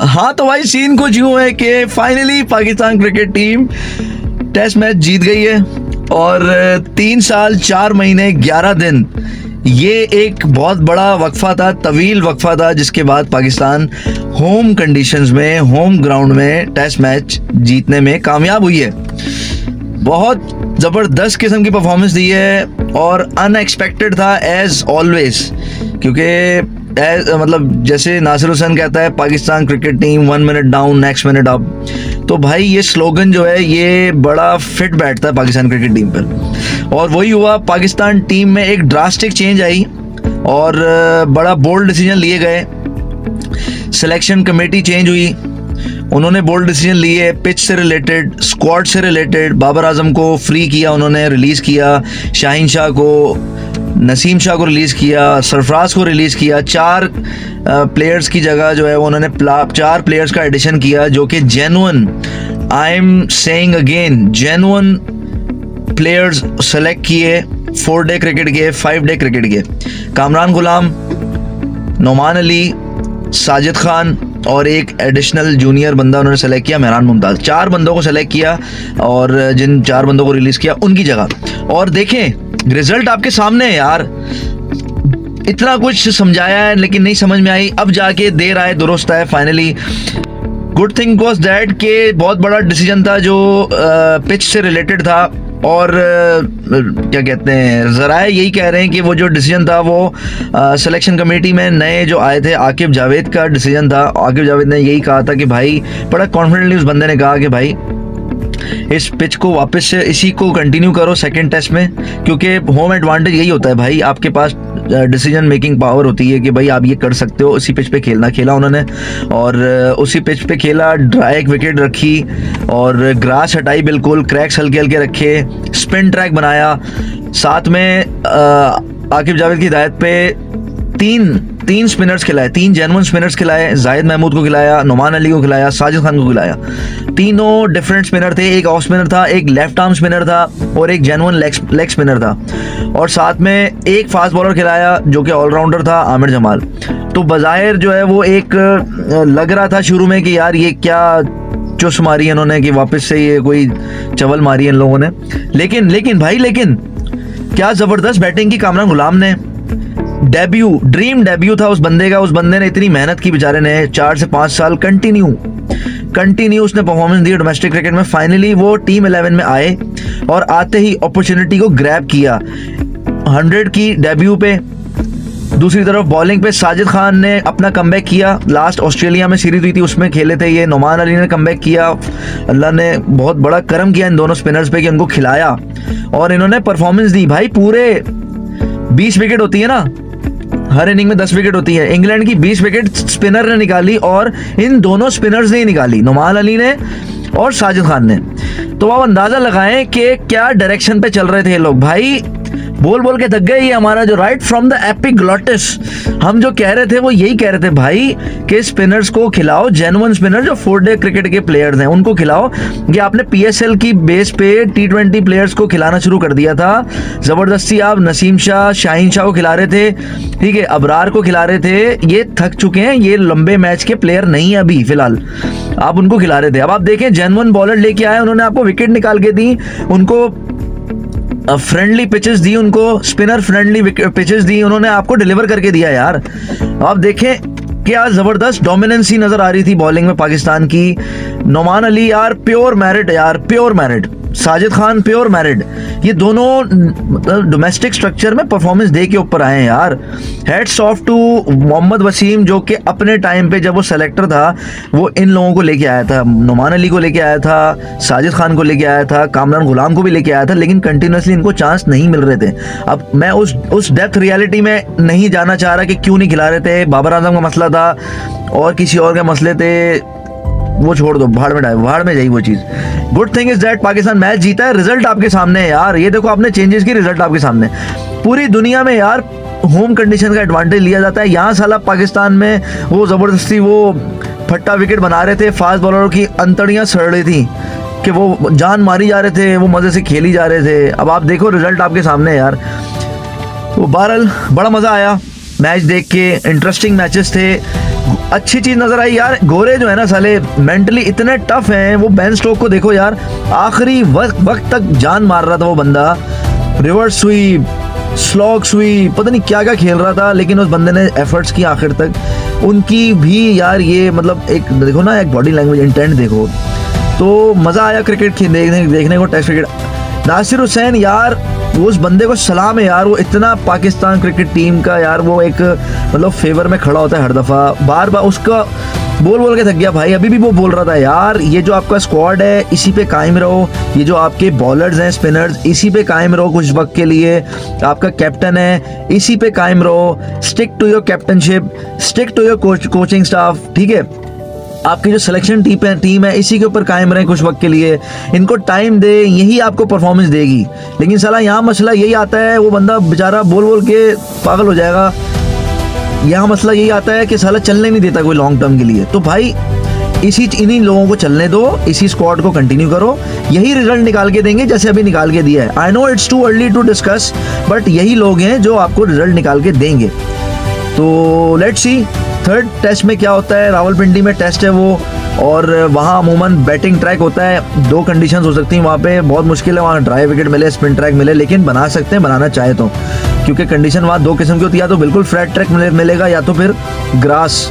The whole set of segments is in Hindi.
हाँ तो भाई सीन कुछ यूँ है कि finally Pakistan cricket team test match जीत गई है और तीन साल, चार महीने, ग्यारह दिन, ये एक बहुत बड़ा वक्फा था, तवील वक्फा था, जिसके बाद पाकिस्तान होम कंडीशंस में होम ग्राउंड में टेस्ट मैच जीतने में कामयाब हुई है। बहुत ज़बरदस्त किस्म की परफॉर्मेंस दी है और अनएक्सपेक्टेड था एज ऑलवेज क्योंकि मतलब जैसे नासिर हुसैन कहता है, Pakistan cricket team one minute down next minute up तो भाई ये स्लोगन जो है, ये बड़ा फिट बैठता है पाकिस्तान क्रिकेट टीम पर। और वही हुआ, पाकिस्तान टीम में एक ड्रास्टिक चेंज आई और बड़ा बोल्ड डिसीज़न लिए गए। सिलेक्शन कमेटी चेंज हुई। उन्होंने बोल्ड डिसीज़न लिए पिच से रिलेटेड स्क्वाड से रिलेटेड बाबर आज़म को फ्री किया, उन्होंने रिलीज़ किया, शाहिन शाह को नसीम शाह को रिलीज़ किया, सरफराज को रिलीज़ किया, चार प्लेयर्स की जगह जो है वो उन्होंने चार प्लेयर्स का एडिशन किया, जो कि genuine I am saying again genuine players select किए फोर डे क्रिकेट के फाइव डे क्रिकेट के कामरान गुलाम, नोमान अली, साजिद खान और एक एडिशनल जूनियर बंदा उन्होंने सेलेक्ट किया, मेहरान मुमताज़। चार बंदों को सेलेक्ट किया और जिन चार बंदों को रिलीज़ किया, उनकी जगह। और देखें रिज़ल्ट आपके सामने है यार। इतना कुछ समझाया है, लेकिन नहीं समझ में आई। अब जाके देर आए, दुरुस्त आए finally good thing was that के बहुत बड़ा डिसीज़न था जो पिच से रिलेटेड था। और क्या कहते हैं, ज़रा यही कह रहे हैं कि वो जो डिसीज़न था वो सिलेक्शन कमेटी में नए जो आए थे, आकिब जावेद का डिसीज़न था। आकिब जावेद ने यही कहा था कि भाई, बड़ा कॉन्फिडेंटली उस बंदे ने कहा कि भाई इस पिच को वापस से इसी को कंटिन्यू करो सेकेंड टेस्ट में, क्योंकि होम एडवांटेज यही होता है भाई। आपके पास डिसीज़न मेकिंग पावर होती है कि भाई आप ये कर सकते हो, उसी पिच पे खेलना खेला उन्होंने। और उसी पिच पे खेला ड्राई एक विकेट रखी, और ग्रास हटाई बिल्कुल क्रैक्स हल्के हल्के रखे स्पिन ट्रैक बनाया। साथ में आकिब जावेद की हिदायत पे तीन तीन स्पिनर्स खिलाए, तीन जेनवन स्पिनर्स खिलाए जाहिद महमूद को खिलाया, नुमान अली को खिलाया, साजिद खान को खिलाया। तीनों डिफरेंट स्पिनर थे, एक ऑफ़ स्पिनर था, एक लेफ़्ट आर्म स्पिनर था और एक जेनवन लेग स्पिनर था। और साथ में एक फास्ट बॉलर खिलाया, जो कि ऑलराउंडर था, आमिर जमाल। तो बाहिर जो है, वो एक लग रहा था शुरू में कि यार ये क्या चुस मारी इन्होंने, कि वापस से ये कोई चवल मारी इन लोगों ने। लेकिन लेकिन भाई, लेकिन, क्या ज़बरदस्त बैटिंग की कामरान गुलाम ने। डेब्यू ड्रीम डेब्यू था उस बंदे का। उस बंदे ने इतनी मेहनत की बेचारे ने, चार से पाँच साल कंटिन्यू कंटिन्यू उसने परफॉर्मेंस दी डोमेस्टिक क्रिकेट में। फाइनली वो टीम इलेवन में आए और आते ही अपॉर्चुनिटी को ग्रैब किया। हंड्रेड की डेब्यू पे। दूसरी तरफ़ बॉलिंग पे साजिद खान ने अपना कम किया। लास्ट ऑस्ट्रेलिया में सीरीज़ हुई थी, उसमें खेले थे ये नुमान अली ने कम किया। अल्लाह ने बहुत बड़ा कर्म किया इन दोनों स्पिनर्स पे कि उनको खिलाया। और इन्होंने परफॉर्मेंस दी। भाई पूरे बीस विकेट होती है ना? हर इनिंग में दस विकेट होती है। इंग्लैंड की बीस विकेट स्पिनर ने निकाली और इन दोनों स्पिनर्स ने ही निकाली नुमान अली ने और साजिद खान ने। तो आप अंदाज़ा लगाएँ कि क्या डायरेक्शन पे चल रहे थे ये लोग। भाई बोल बोल के थक गए ये हमारा जो right from the epic glottis हम जो कह रहे थे, वो यही कह रहे थे, भाई, कि स्पिनर्स को खिलाओ जेनवन स्पिनर जो फोर डे क्रिकेट के प्लेयर्स हैं, उनको खिलाओ। कि आपने पीएसएल की बेस पे टी ट्वेंटी प्लेयर्स को खिलाना शुरू कर दिया था। ज़बरदस्ती आप नसीम शाह, शाहीन शाह को खिला रहे थे। ठीक है, अबरार को खिला रहे थे। ये थक चुके हैं, ये लंबे मैच के प्लेयर नहीं है अभी फ़िलहाल। आप उनको खिला रहे थे। अब आप देखें जेनवन बॉलर लेके आए, उन्होंने आपको विकेट निकाल के दी, उनको फ्रेंडली पिचेस दी उनको स्पिनर फ्रेंडली पिचेस दी, उन्होंने आपको डिलीवर करके दिया यार। आप देखें क्या ज़बरदस्त डोमिनेंसी नज़र आ रही थी बॉलिंग में पाकिस्तान की। नोमान अली यार प्योर मैरिट यार pure merit Sajid Khan pure merit. ये दोनों डोमेस्टिक स्ट्रक्चर में परफॉर्मेंस दे के ऊपर आए हैं यार। Hats off to Mohammad Wasim, जो कि अपने टाइम पे जब वो सेलेक्टर था, वो इन लोगों को लेके आया था। नुमान अली को लेके आया था, साजिद खान को लेके आया था, कामरान गुलाम को भी लेके आया था, लेकिन कंटिन्यूसली इनको चांस नहीं मिल रहे थे। अब मैं उस उस डेप्थ रियलिटी में नहीं जाना चाह रहा कि क्यों नहीं खिला रहे थे। बाबर आज़म का मसला था, और किसी और के मसले थे। वो छोड़ दो, भाड़ में डाल, भाड़ में जाई वो चीज़। Good thing is that Pakistan match जीता है रिज़ल्ट आपके सामने है यार। ये देखो, आपने चेंजेस की रिज़ल्ट आपके सामने। पूरी दुनिया में यार होम कंडीशन का एडवांटेज लिया जाता है। यहाँ साला पाकिस्तान में वो ज़बरदस्ती वो फट्टा विकेट बना रहे थे फास्ट बॉलरों की अंतड़ियाँ सड़ रही थी कि वो जान मारी जा रहे थे, वो मज़े से खेली जा रहे थे। अब आप देखो रिज़ल्ट आपके सामने है यार। तो बहरहाल बड़ा मज़ा आया मैच देख के इंटरेस्टिंग मैचेस थे। अच्छी चीज़ नज़र आई। यार, गोरे जो है ना साले मेंटली इतने टफ हैं, वो बैन स्टोक को देखो यार, आखिरी वक्त वक्त तक जान मार रहा था वो बंदा। रिवर्स हुई स्लॉक्स हुई, पता नहीं क्या क्या खेल रहा था, लेकिन उस बंदे ने एफर्ट्स की आखिर तक। उनकी भी यार ये मतलब एक, देखो ना, एक बॉडी लैंग्वेज इंटेंट देखो। तो मज़ा आया क्रिकेट देखने देखने को टेस्ट क्रिकेट नासिर हुसैन यार वो उस बंदे को सलाम है यार, वो इतना पाकिस्तान क्रिकेट टीम का यार, वो एक मतलब फेवर में खड़ा होता है हर दफ़ा। बार बार उसका बोल बोल के थक गया भाई, अभी भी वो बोल रहा था, यार, ये जो आपका स्क्वाड है, इसी पे कायम रहो। ये जो आपके बॉलर्स हैं स्पिनर्स इसी पे कायम रहो कुछ वक्त के लिए। आपका कैप्टन है, इसी पे कायम रहो। Stick to your captaincy stick to your coaching staff ठीक है? आपकी जो सिलेक्शन टीम है टीम है, इसी के ऊपर कायम रहे कुछ वक्त के लिए। इनको टाइम दे, यही आपको परफॉर्मेंस देगी। लेकिन सला यहाँ मसला यही आता है, वो बंदा बेचारा बोल बोल के पागल हो जाएगा। यहाँ मसला यही आता है कि साला चलने नहीं देता कोई लॉन्ग टर्म के लिए। तो भाई, इसी इन्हीं लोगों को चलने दो, इसी स्क्वाड को कंटिन्यू करो। यही रिज़ल्ट निकाल के देंगे, जैसे अभी निकाल के दिया है। I know it's too early to discuss but यही लोग हैं जो आपको रिज़ल्ट निकाल के देंगे। तो लेट्स सी थर्ड टेस्ट में क्या होता है? रावलपिंडी में टेस्ट है वो, और वहाँ अमूमन बैटिंग ट्रैक होता है। दो कंडीशन हो सकती हैं वहाँ पे। बहुत मुश्किल है, वहाँ ड्राई विकेट मिले स्पिन ट्रैक मिले, लेकिन बना सकते हैं, बनाना चाहे तो। क्योंकि कंडीशन वहाँ दो किस्म की होती है, या तो बिल्कुल फ्लैट ट्रैक मिलेगा, या तो फिर ग्रास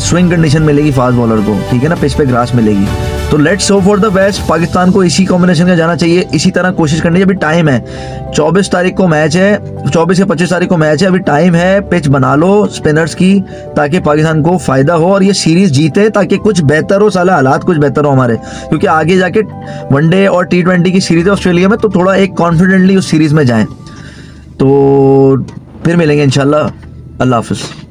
स्विंग कंडीशन मिलेगी फास्ट बॉलर को, ठीक है ना? पिच पे ग्रास मिलेगी। तो let's so for the best Pakistan को इसी कॉम्बिनेशन का जाना चाहिए। इसी तरह कोशिश करनी अभी टाइम है। 24 तारीख को मैच है। 24 या 25 तारीख को मैच है। अभी टाइम है। पिच बना लो स्पिनर्स की, ताकि पाकिस्तान को फ़ायदा हो और ये सीरीज़ जीते, ताकि कुछ बेहतर हो। साला हालात कुछ बेहतर हो हमारे। क्योंकि आगे जाके वनडे और टी ट्वेंटी की सीरीज़ है ऑस्ट्रेलिया में तो थोड़ा एक कॉन्फिडेंटली उस सीरीज़ में जाए। तो फिर मिलेंगे इनशाला अल्लाह हाफिज़।